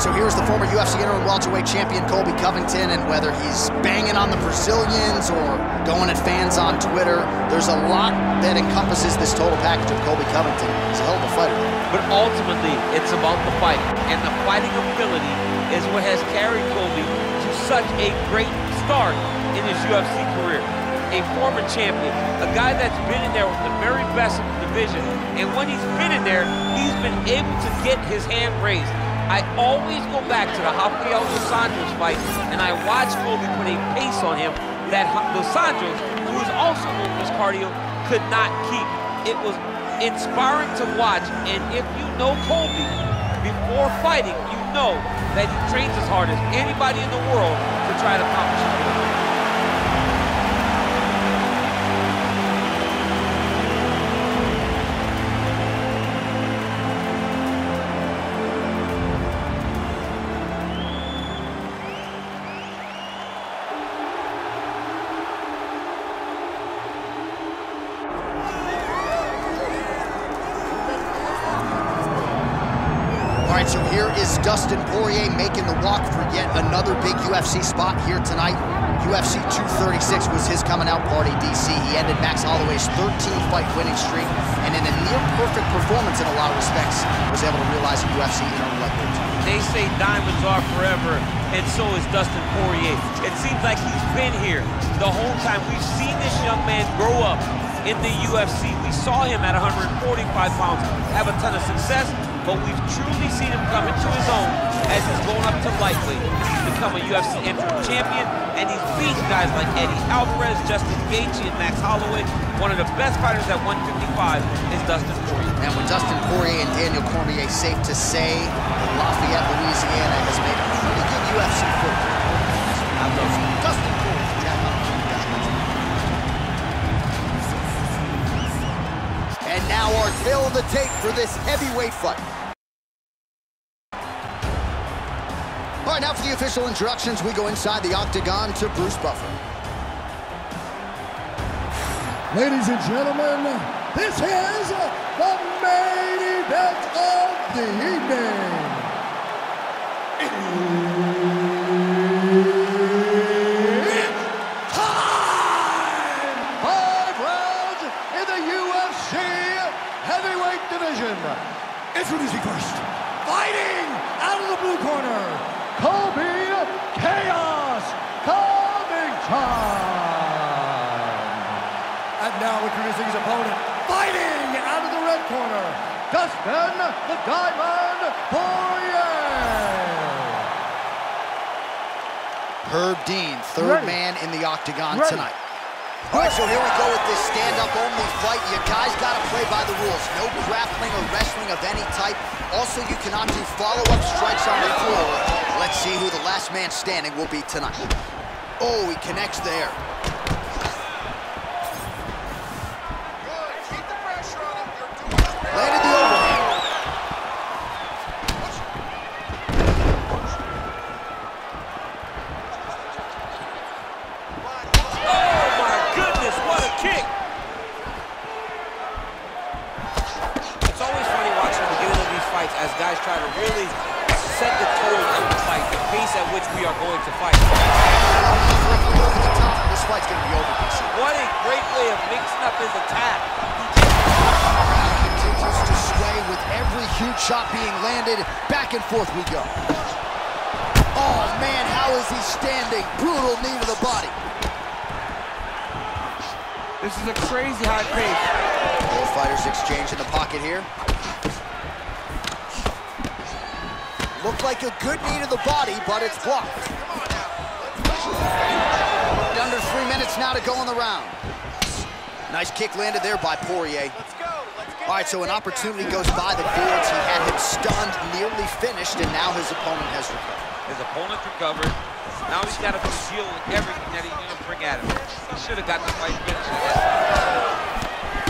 right, so here's the former UFC interim welterweight champion Colby Covington, and whether he's banging on the Brazilians or going at fans on Twitter, there's a lot that encompasses this total package of Colby Covington. He's a hell of a fighter. But ultimately, it's about the fighting, and the fighting ability is what has carried Colby to such a great start in his UFC career. A former champion, a guy that's been in there with the very best of the division, and when he's been in there, he's been able to get his hand raised. I always go back to the Rafael Dos Anjos fight, and I watch Colby put a pace on him that Dos Anjos, who is also known his cardio, could not keep. It was inspiring to watch, and if you know Colby before fighting, you know that he trains as hard as anybody in the world to try to accomplish. Right, so here is Dustin Poirier making the walk for yet another big UFC spot here tonight. UFC 236 was his coming out party, DC. He ended Max Holloway's 13-fight winning streak, and in a near-perfect performance in a lot of respects, was able to realize a UFC interim lightweight. They say diamonds are forever, and so is Dustin Poirier. It seems like he's been here the whole time. We've seen this young man grow up in the UFC. We saw him at 145 pounds have a ton of success, but we've truly seen him come into his own as he's going up to. He's become a UFC interim champion, and he's beaten guys like Eddie Alvarez, Justin Gaethje, and Max Holloway. One of the best fighters at 155 is Dustin Poirier. And with Dustin Poirier and Daniel Cormier, safe to say that Lafayette, Louisiana has made a pretty good UFC footprint. Dustin Poirier, And now our of the tape for this heavyweight fight. The official introductions, we go inside the octagon to Bruce Buffer. Ladies and gentlemen, this is the main event of the evening. It's time! Five rounds in the UFC heavyweight division. Introducing first, fighting out of the blue corner, Colby Chaos Covington. And now introducing his opponent, fighting out of the red corner, Dustin the Diamond Poirier. Herb Dean, third Ready. man in the octagon Ready. tonight. All right, so here we go with this stand-up only fight. You guys got to play by the rules. No grappling or wrestling of any type. Also, you cannot do follow-up strikes on the floor. Let's see who the last man standing will be tonight. Oh, he connects there. Which we are going to fight. This fight's gonna be over, DC. What a great way of mixing up his attack. continues to sway with every huge shot being landed. Back and forth we go. Oh man, how is he standing? Brutal knee to the body. This is a crazy high pace. Both fighters exchange in the pocket here. Looked like a good knee to the body, but it's blocked. Under three minutes now to go in the round. Nice kick landed there by Poirier. All right, so an opportunity goes by the boards. He had him stunned, nearly finished, and now his opponent has recovered. His opponent recovered. Now he's got to deal with everything that he's going to bring at him. He should have got the fight finished.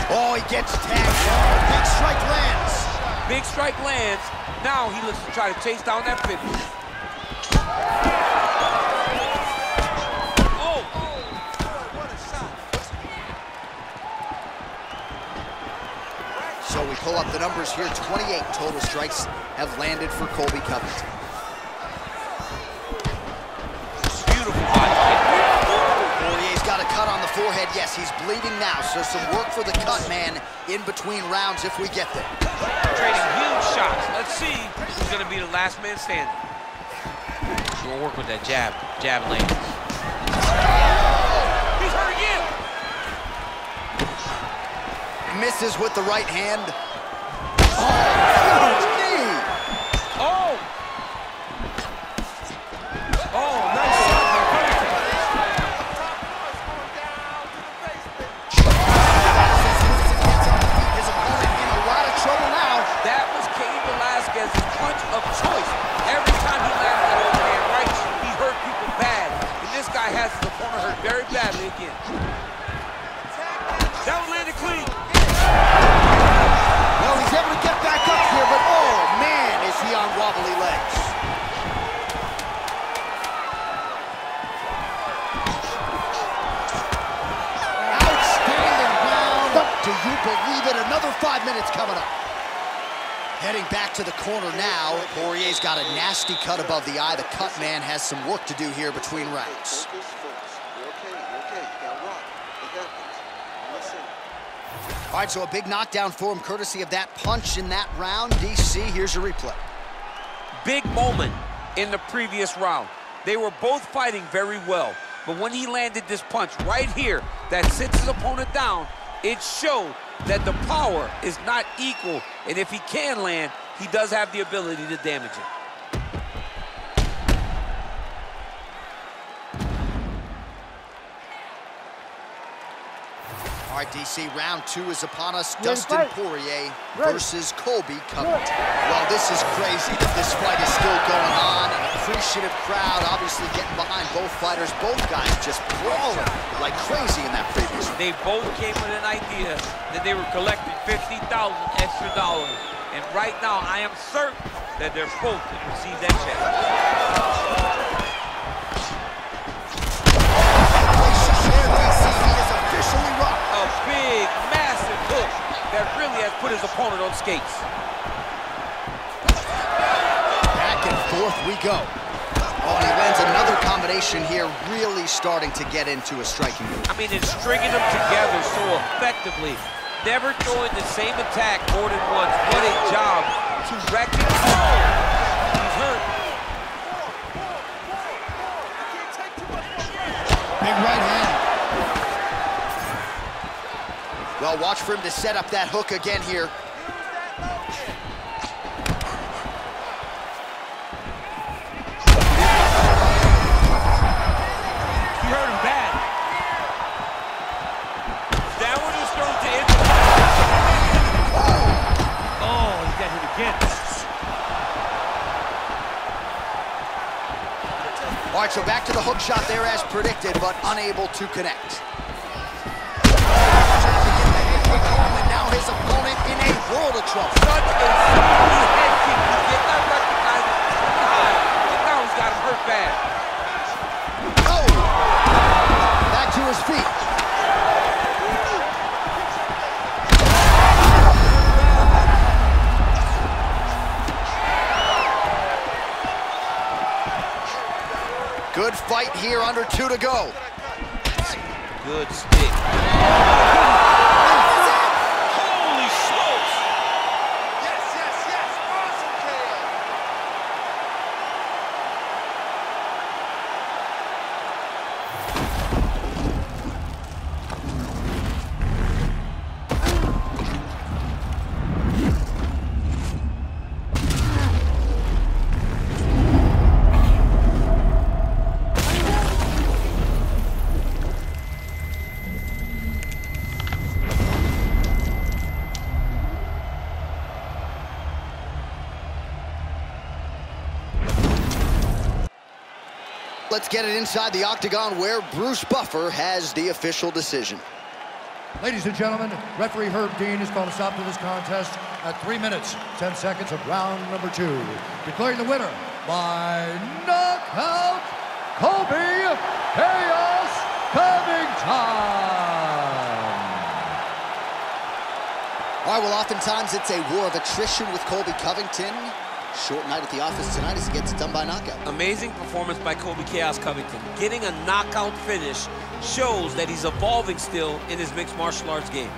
Oh, he gets tagged. Big strike lands. Big strike lands. Now he looks to try to chase down that finish. Oh! oh so we pull up the numbers here. 28 total strikes have landed for Colby Covington. Yes, he's bleeding now, so some work for the cut man in between rounds if we get there. Trading huge shots. Let's see who's gonna be the last man standing. You wanna work with that jab, jab lane. He's hurt again. Misses with the right hand. Oh! Oh! You believe it? Another five minutes coming up. Heading back to the corner now. Poirier's got a nasty cut above the eye. The cut man has some work to do here between rounds. All right, so a big knockdown for him, courtesy of that punch in that round. DC, here's your replay. Big moment in the previous round. They were both fighting very well. But when he landed this punch right here that sits his opponent down, it showed that the power is not equal. And if he can land, he does have the ability to damage it. Right, DC, round two is upon us. Ready, Dustin fight. Poirier Ready. versus Colby Covington. Well, this is crazy that this fight is still going on. An appreciative crowd obviously getting behind both fighters. Both guys just brawling like crazy in that previous round. They both came with an idea that they were collecting 50,000 extra dollars. And right now, I am certain that they're both going to receive that check. Skates. Back and forth we go. Oh, and he lands another combination here, really starting to get into a striking move. I mean, it's stringing them together so effectively. Never throwing the same attack more than once. What a job to recognize. He's hurt. Big right hand. Well, watch for him to set up that hook again here. To the hook shot there as predicted, but unable to connect. And now his opponent in a world of trouble. Such a smooth head kick. He did not recognize it. And now he's got him hurt bad. Oh! Back to his feet. Good fight here, under two to go. Good stick. Let's get it inside the octagon where Bruce Buffer has the official decision. Ladies and gentlemen, referee Herb Dean has called a stop to this contest at 3 minutes, 10 seconds of round number two. Declaring the winner by knockout, Colby Chaos Covington. All right, well, oftentimes it's a war of attrition with Colby Covington. Short night at the office tonight as he gets done by knockout. Amazing performance by Colby Chaos Covington. Getting a knockout finish shows that he's evolving still in his mixed martial arts game.